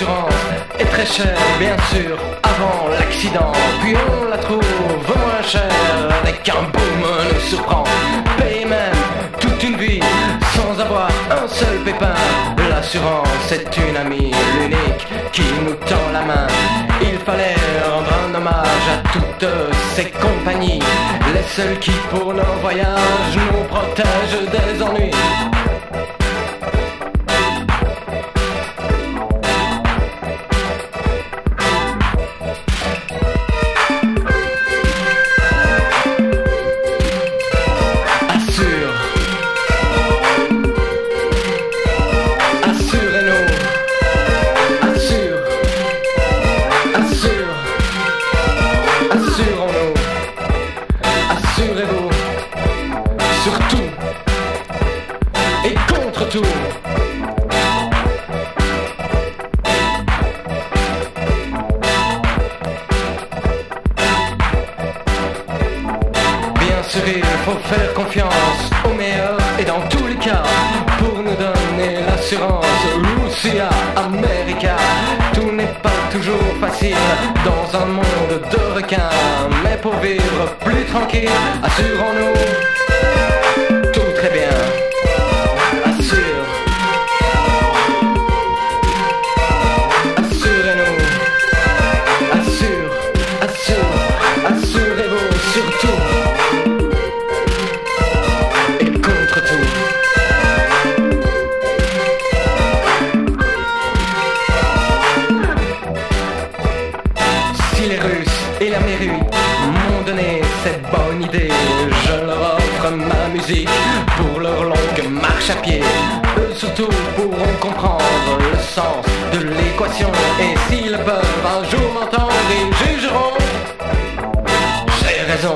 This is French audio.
L'assurance est très chère, bien sûr, avant l'accident. Puis on la trouve moins chère avec un boom nous surprend. Payer même toute une vie sans avoir un seul pépin. L'assurance est une amie, l'unique qui nous tend la main. Il fallait rendre un hommage à toutes ces compagnies, les seules qui pour nos voyages nous protègent des ennuis. Bien sûr, il faut faire confiance au meilleur et dans tous les cas pour nous donner l'assurance. Lucia America, tout n'est pas toujours facile dans un monde de requins, mais pour vivre plus tranquille, assurons-nous Et l'Amérique m'ont donné cette bonne idée, je leur offre ma musique pour leur longue marche à pied. Eux surtout pourront comprendre le sens de l'équation et s'ils peuvent un jour m'entendre, ils jugeront. J'ai raison.